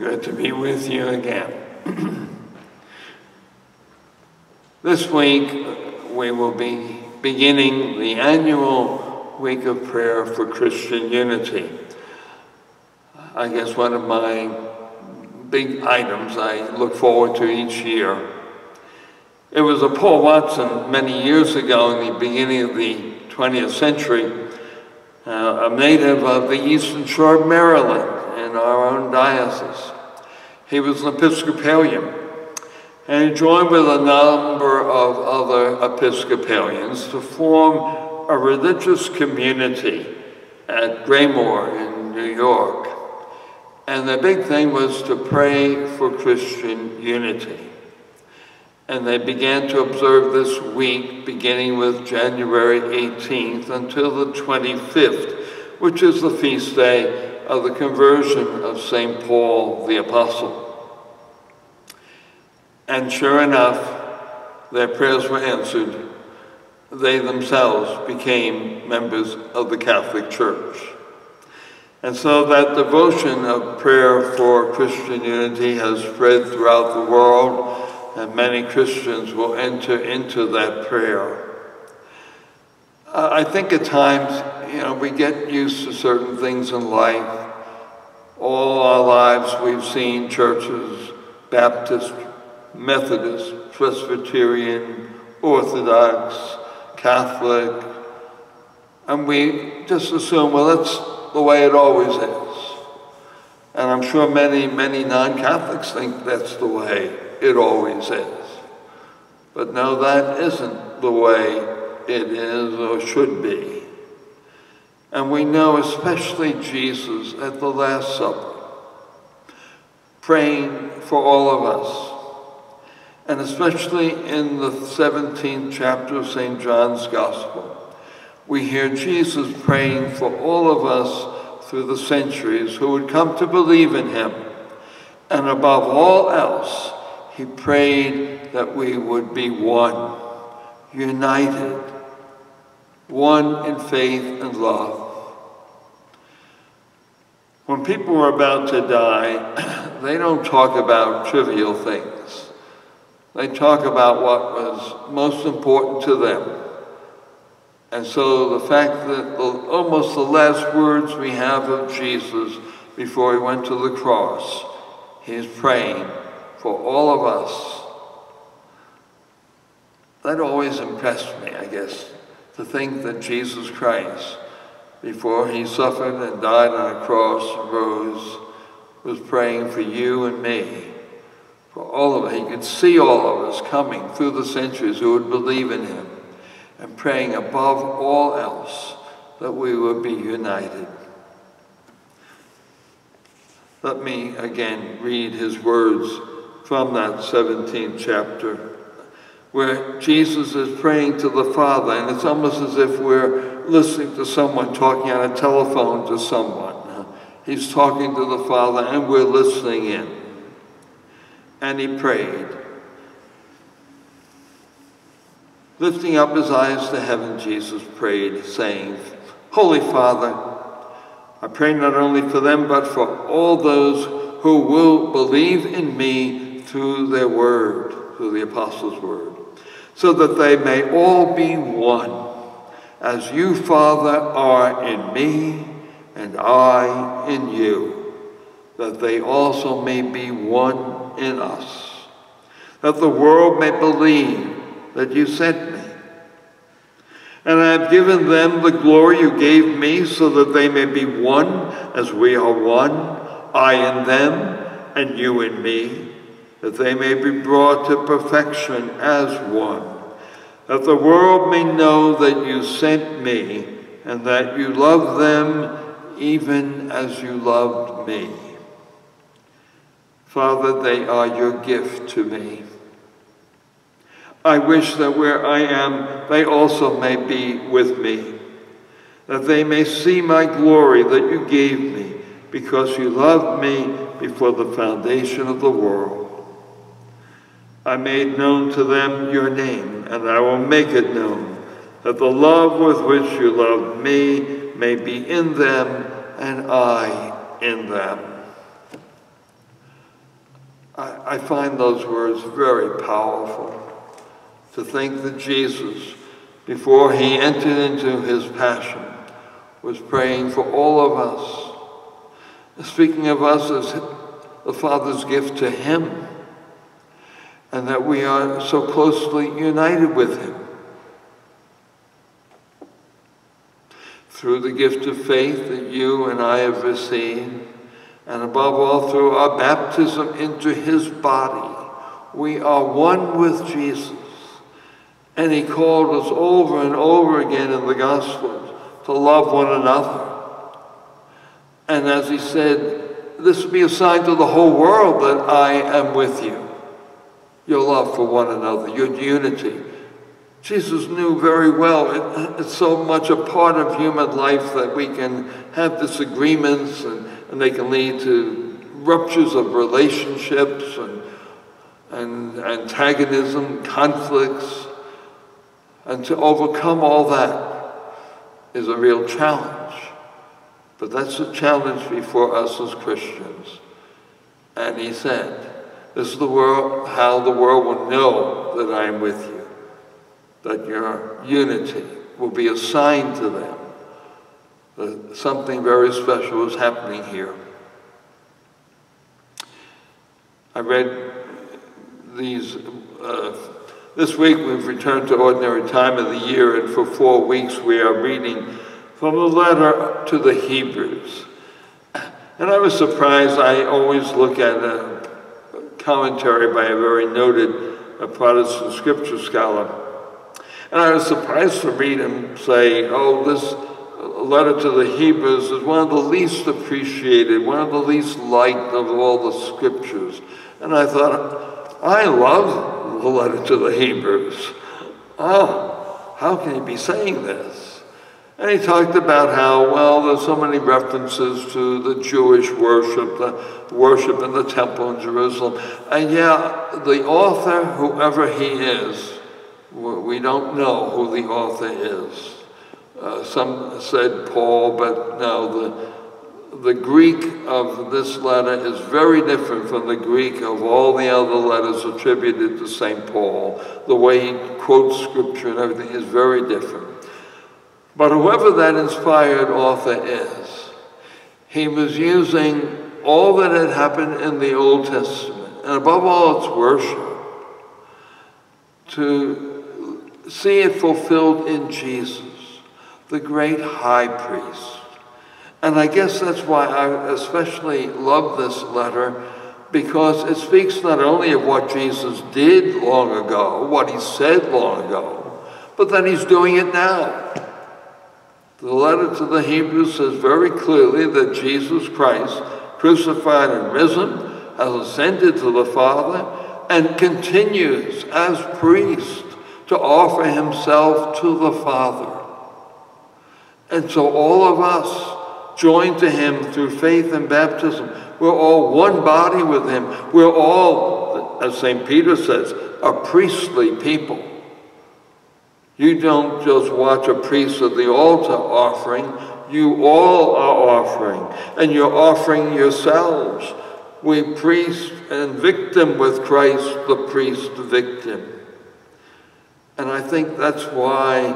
Good to be with you again. this week, we will be beginning the annual week of prayer for Christian unity. I guess one of my big items I look forward to each year. It was a Paul Wattson many years ago in the beginning of the 20th century, uh, a native of the Eastern Shore of Maryland, in our own diocese. He was an Episcopalian, and he joined with a number of other Episcopalians to form a religious community at Graymoor in New York. And the big thing was to pray for Christian unity. And they began to observe this week, beginning with January 18th until the 25th, which is the feast day of the conversion of St. Paul the Apostle. And sure enough, their prayers were answered. They themselves became members of the Catholic Church. And so that devotion of prayer for Christian unity has spread throughout the world, and many Christians will enter into that prayer. I think at times, you know, we get used to certain things in life all our lives we've seen churches, Baptist, Methodist, Presbyterian, Orthodox, Catholic, and we just assume, well, that's the way it always is. And I'm sure many, many non-Catholics think that's the way it always is. But no, that isn't the way it is or should be. And we know especially Jesus at the Last Supper, praying for all of us. And especially in the 17th chapter of St. John's Gospel, we hear Jesus praying for all of us through the centuries who would come to believe in him. And above all else, he prayed that we would be one, united, one in faith and love. When people are about to die, they don't talk about trivial things. They talk about what was most important to them. And so the fact that the, almost the last words we have of Jesus before he went to the cross, he's praying for all of us. That always impressed me, I guess, to think that Jesus Christ, before he suffered and died on a cross and rose, was praying for you and me, for all of us. He could see all of us coming through the centuries who would believe in him and praying above all else that we would be united. Let me again read his words from that 17th chapter where Jesus is praying to the Father, and it's almost as if we're listening to someone talking on a telephone to someone. He's talking to the Father, and we're listening in. And he prayed. Lifting up his eyes to heaven, Jesus prayed, saying, Holy Father, I pray not only for them, but for all those who will believe in me through their word, through the apostles' word so that they may all be one, as you, Father, are in me and I in you, that they also may be one in us, that the world may believe that you sent me. And I have given them the glory you gave me so that they may be one as we are one, I in them and you in me, that they may be brought to perfection as one, that the world may know that you sent me and that you love them even as you loved me. Father, they are your gift to me. I wish that where I am, they also may be with me, that they may see my glory that you gave me, because you loved me before the foundation of the world. I made known to them your name, and I will make it known, that the love with which you loved me may be in them, and I in them. I, I find those words very powerful. To think that Jesus, before he entered into his passion, was praying for all of us, speaking of us as the Father's gift to him, and that we are so closely united with him. Through the gift of faith that you and I have received, and above all through our baptism into his body, we are one with Jesus. And he called us over and over again in the Gospels to love one another. And as he said, this will be a sign to the whole world that I am with you. Your love for one another, your unity. Jesus knew very well it, it's so much a part of human life that we can have disagreements and, and they can lead to ruptures of relationships and, and antagonism, conflicts. And to overcome all that is a real challenge. But that's a challenge before us as Christians. And he said, this is the world, how the world will know that I am with you, that your unity will be a sign to them that something very special is happening here. I read these uh, this week we've returned to ordinary time of the year, and for four weeks we are reading from the letter to the Hebrews. And I was surprised, I always look at a commentary by a very noted a Protestant scripture scholar. And I was surprised to read him say, oh, this uh, letter to the Hebrews is one of the least appreciated, one of the least liked of all the scriptures. And I thought, I love the letter to the Hebrews. Oh, how can he be saying this? And he talked about how, well, there's so many references to the Jewish worship, the worship in the temple in Jerusalem. And yeah, the author, whoever he is, we don't know who the author is. Uh, some said Paul, but no, the the Greek of this letter is very different from the Greek of all the other letters attributed to St. Paul. The way he quotes scripture and everything is very different. But whoever that inspired author is, he was using all that had happened in the Old Testament, and above all its worship, to see it fulfilled in Jesus, the great high priest and I guess that's why I especially love this letter because it speaks not only of what Jesus did long ago, what he said long ago, but that he's doing it now. The letter to the Hebrews says very clearly that Jesus Christ, crucified and risen, has ascended to the Father and continues as priest to offer himself to the Father. And so all of us, joined to him through faith and baptism. We're all one body with him. We're all, as St. Peter says, a priestly people. You don't just watch a priest at the altar offering, you all are offering, and you're offering yourselves. We priest and victim with Christ, the priest victim. And I think that's why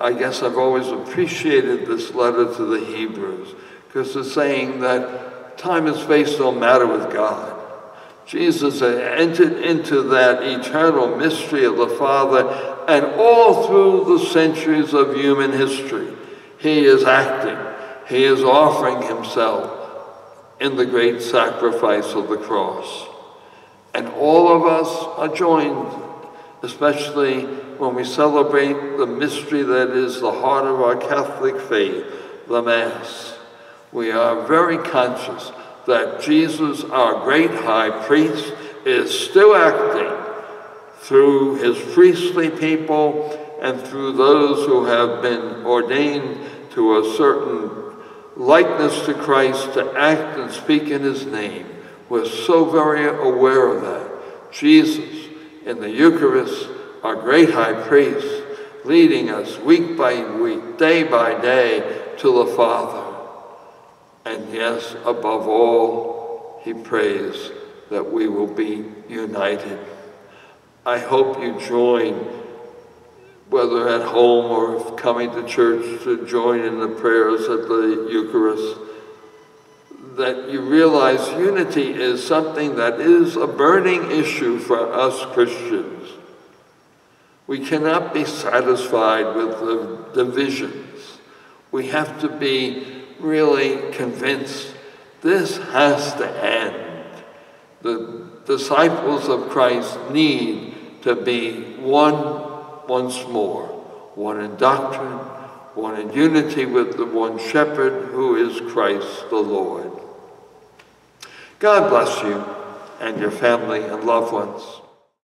I guess I've always appreciated this letter to the Hebrews because it's saying that time and space don't matter with God. Jesus entered into that eternal mystery of the Father, and all through the centuries of human history, he is acting, he is offering himself in the great sacrifice of the cross. And all of us are joined, especially when we celebrate the mystery that is the heart of our Catholic faith, the Mass. We are very conscious that Jesus, our great high priest, is still acting through his priestly people and through those who have been ordained to a certain likeness to Christ to act and speak in his name. We're so very aware of that. Jesus in the Eucharist our great high priest, leading us week by week, day by day to the Father. And yes, above all, he prays that we will be united. I hope you join, whether at home or coming to church to join in the prayers at the Eucharist, that you realize unity is something that is a burning issue for us Christians. We cannot be satisfied with the divisions. We have to be really convinced this has to end. The disciples of Christ need to be one once more, one in doctrine, one in unity with the one shepherd who is Christ the Lord. God bless you and your family and loved ones.